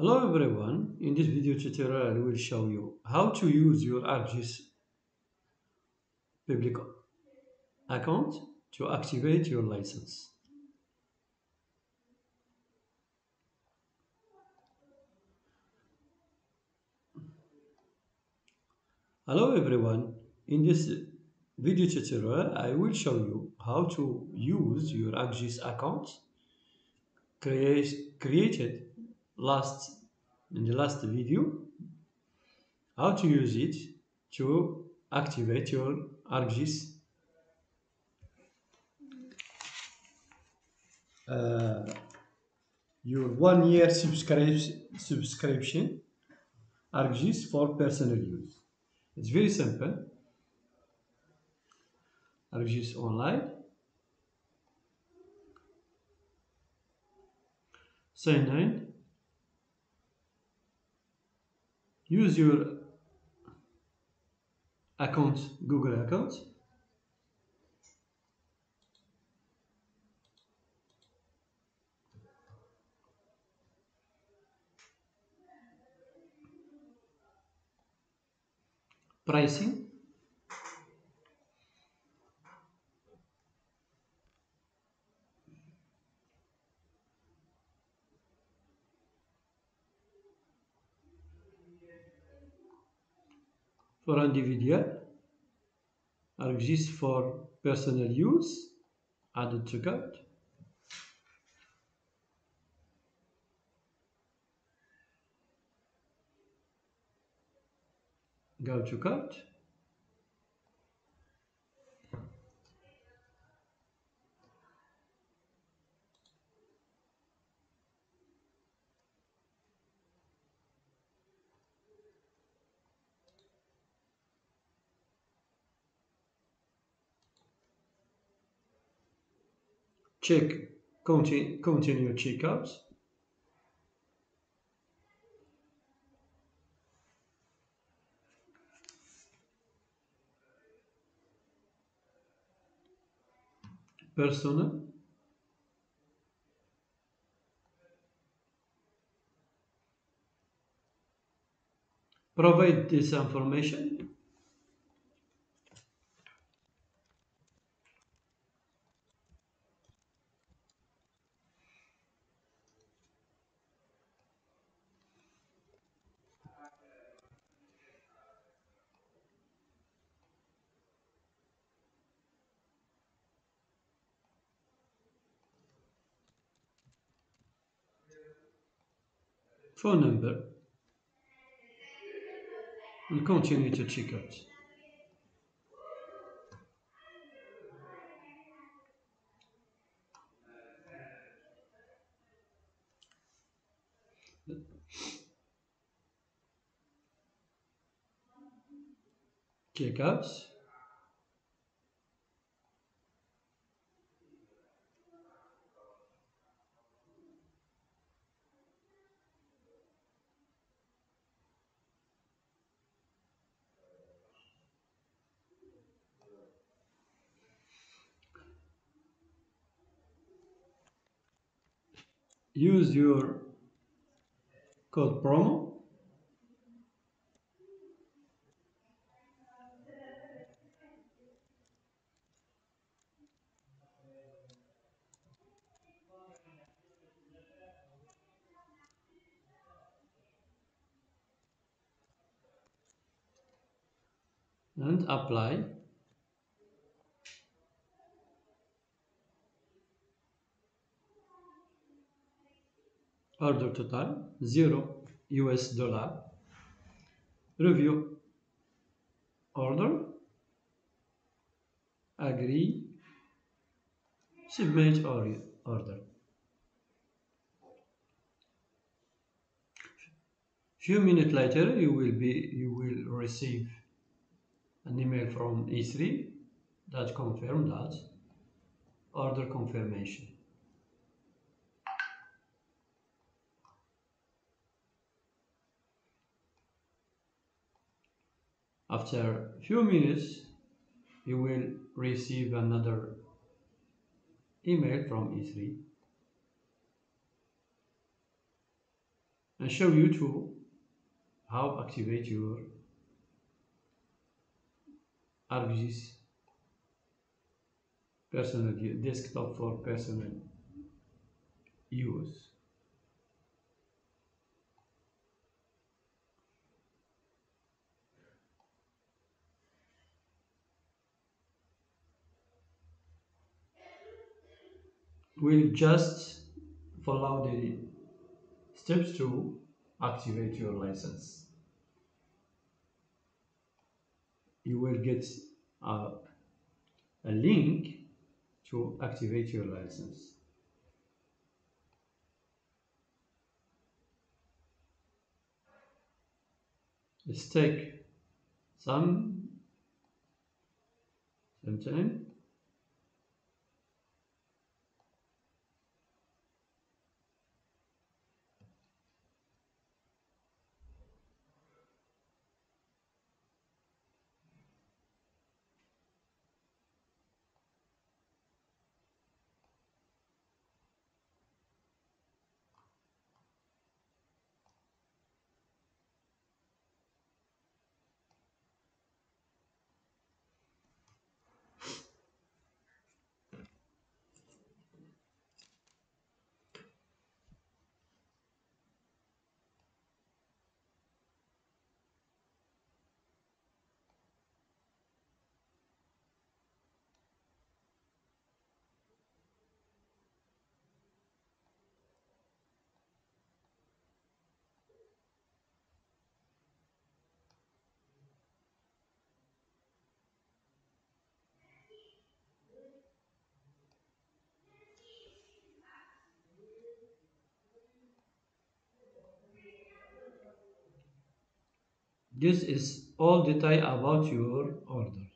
Hello everyone, in this video tutorial I will show you how to use your ArcGIS public account to activate your license. Hello everyone, in this video tutorial I will show you how to use your ArcGIS account create, created last in the last video how to use it to activate your ArcGIS uh, your one year subscription subscription ArcGIS for personal use. It's very simple. ArcGIS online. Sign in. Use your account, Google account. Pricing. For individual, ArcGIS for personal use, added to cart. Go to check continue, continue checkout personal. Provide this information phone number and continue to check out. Checkouts. Use your code promo. And apply order total 0 US dollar. Review. Order. Agree. Submit or order. Few minutes later you will be you will receive an email from Esri that confirm that. Order confirmation After a few minutes, you will receive another email from Esri and show you to how activate your ArcGIS personal desktop for personal use. We'll just follow the steps to activate your license. You will get a, a link to activate your license. Let's take some some time. This is all detail about your order.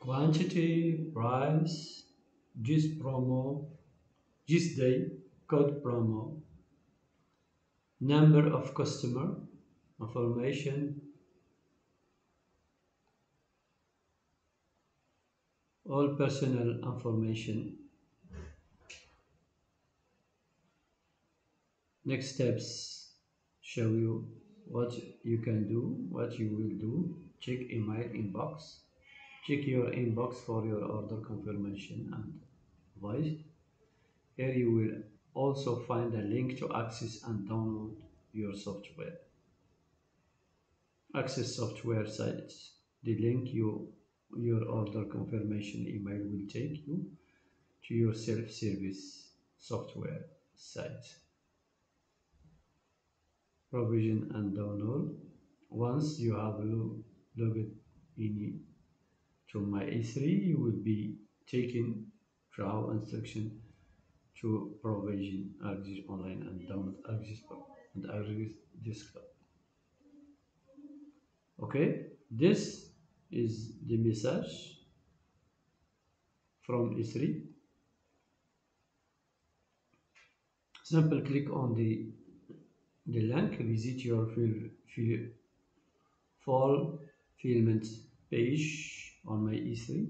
Quantity, price, this promo, this day, code promo, number of customer, information, all personal information. Next steps show you what you can do, what you will do. Check email inbox. Check your inbox for your order confirmation and voice. Here you will also find a link to access and download your software. Access software sites. The link you your order confirmation email will take you to your self-service software site provision and download. Once you have logged in to my Esri you will be taken our instruction to provision ArcGIS online and download ArcGIS and ArcGIS desktop. Okay? This is the message from Esri simple click on the the link visit your fall fulfillment page on my Esri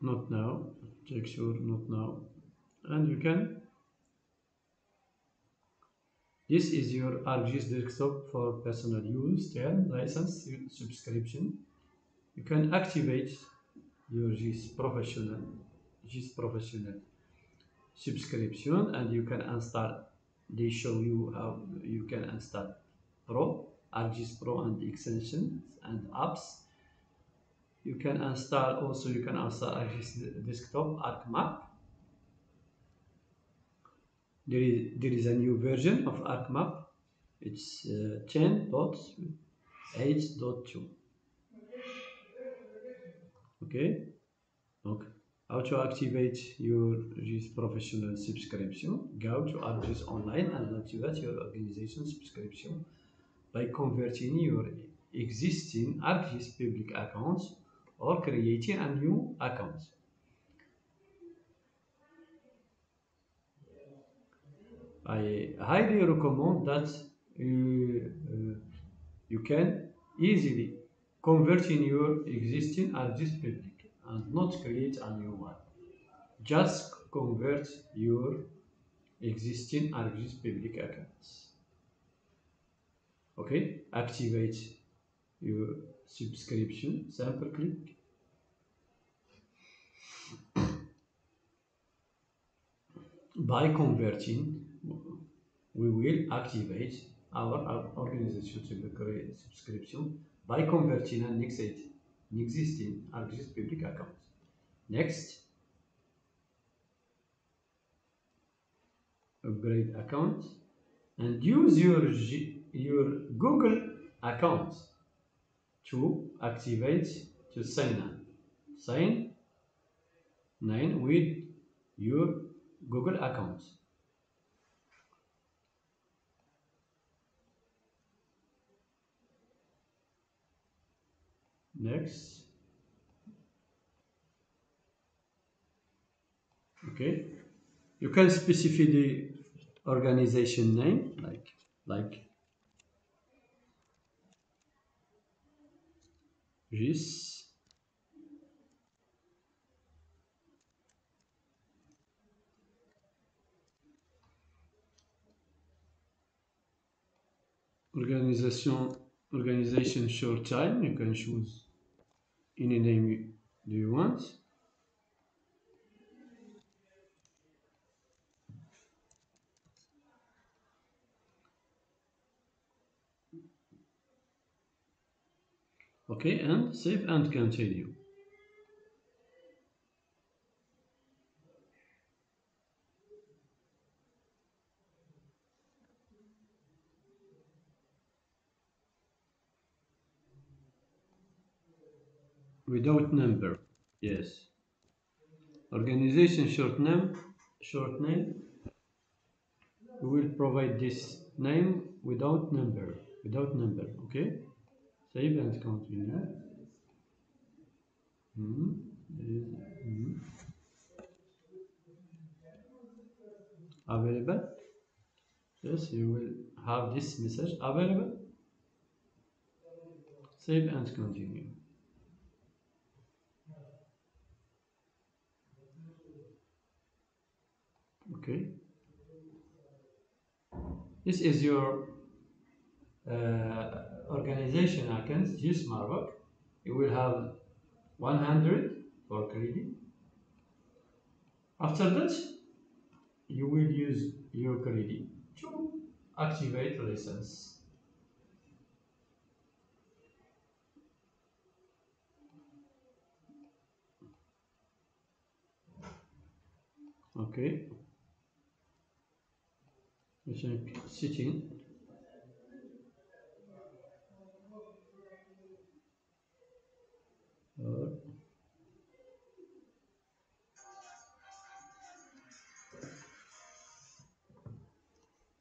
not now check sure not now and you can. This is your ArcGIS desktop for personal use term license subscription. You can activate your GIS professional GIS professional subscription and you can install they show you how you can install pro ArcGIS Pro and extensions and apps. You can install also you can install ArcGIS desktop ArcMap there is there is a new version of ArcMap. It's uh, 10.8.2. Okay. Okay. How to activate your GIS professional subscription? Go to ArcGIS Online and activate your organization subscription by converting your existing ArcGIS public accounts or creating a new account. I highly recommend that you, uh, you can easily convert in your existing ArcGIS Public and not create a new one. Just convert your existing ArcGIS Public accounts. Okay, activate your subscription, simple click. By converting, we will activate our, organization subscription by converting an existing, ArcGIS Public account. Next, upgrade account and use your your Google account to activate to sign in. Sign in with your Google account. Next. Okay. You can specify the organization name like like GIS organization organization short time you can choose any name you, do you want? Okay and save and continue without number. Yes. Organization short name short name. We will provide this name without number without number okay? Save and continue Mhm. Mhm. available? Yes you will have this message available. Save and continue okay. This is your uh, organization account use Marburg you will have 100 for credit. After that you will use your credit to activate license. Okay Mission sitting or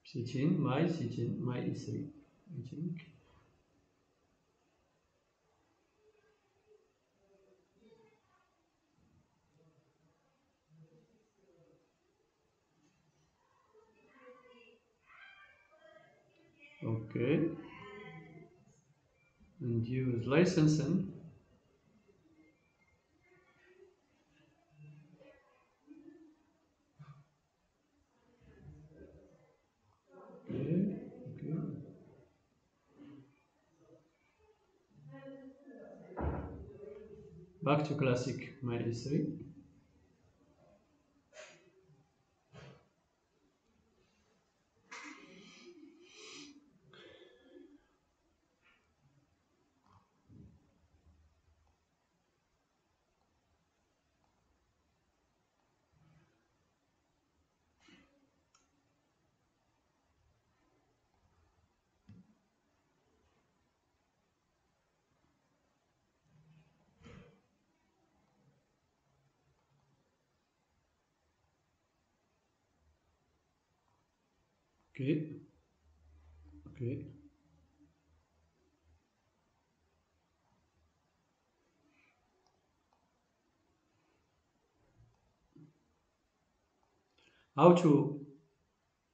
sitting my sitting my Esri I think okay. And use licensing. Okay okay. Back to classic my Esri okay okay how to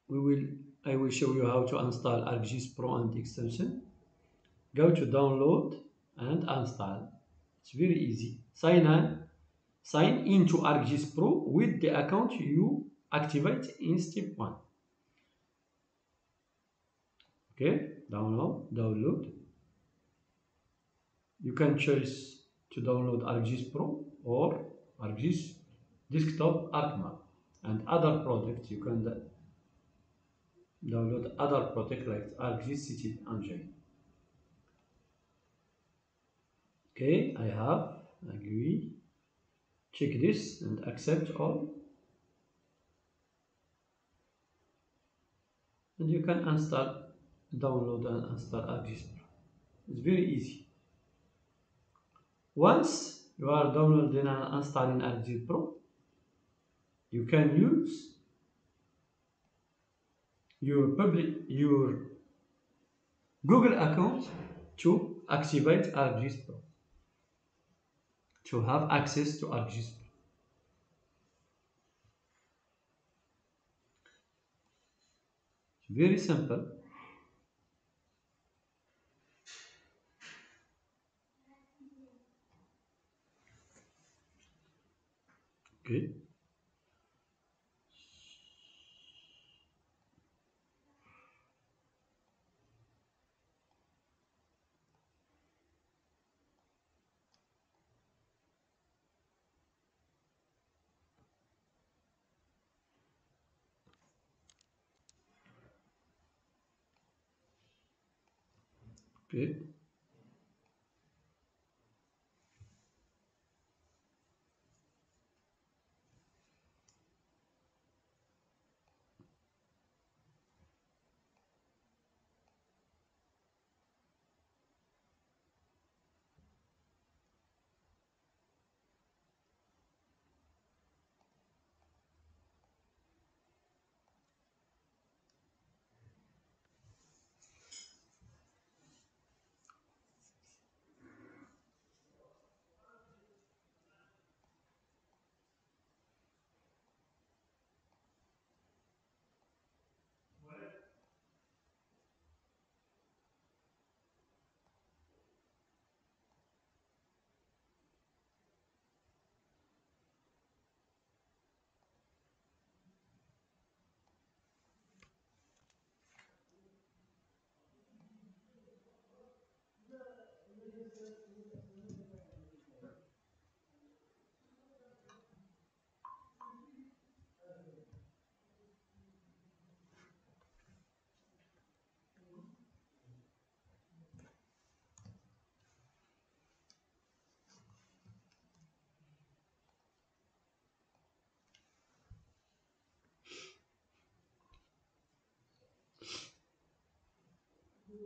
we will I will show you how to install ArcGIS Pro and extension. Go to download and install. It's very easy. Sign in, sign into ArcGIS Pro with the account you activate in step one. Okay, download, download. You can choose to download ArcGIS Pro or ArcGIS Desktop ArcMap and other products you can download other products like ArcGIS City Engine. Okay, I have agree. Check this and accept all. And you can install, download and install Pro. It's very easy. Once you are downloading and installing ArcGIS Pro, you can use your public your Google account to activate ArcGIS Pro to have access to ArcGIS Pro. Very simple. Okay. Okay.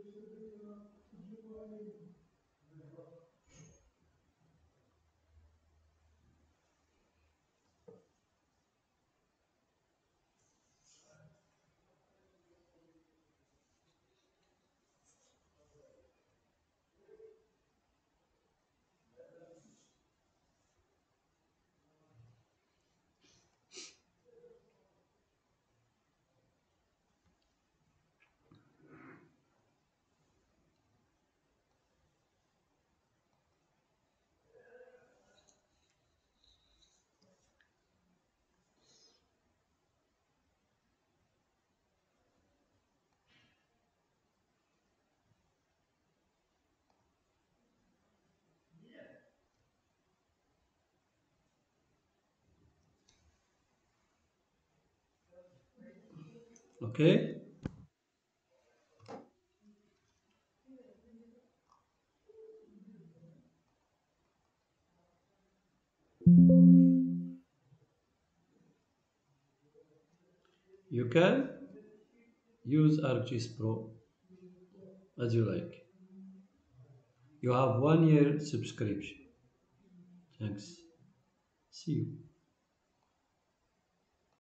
就是那个物资管理，那个。Okay. You can use ArcGIS Pro as you like. You have one year subscription. Thanks. See you.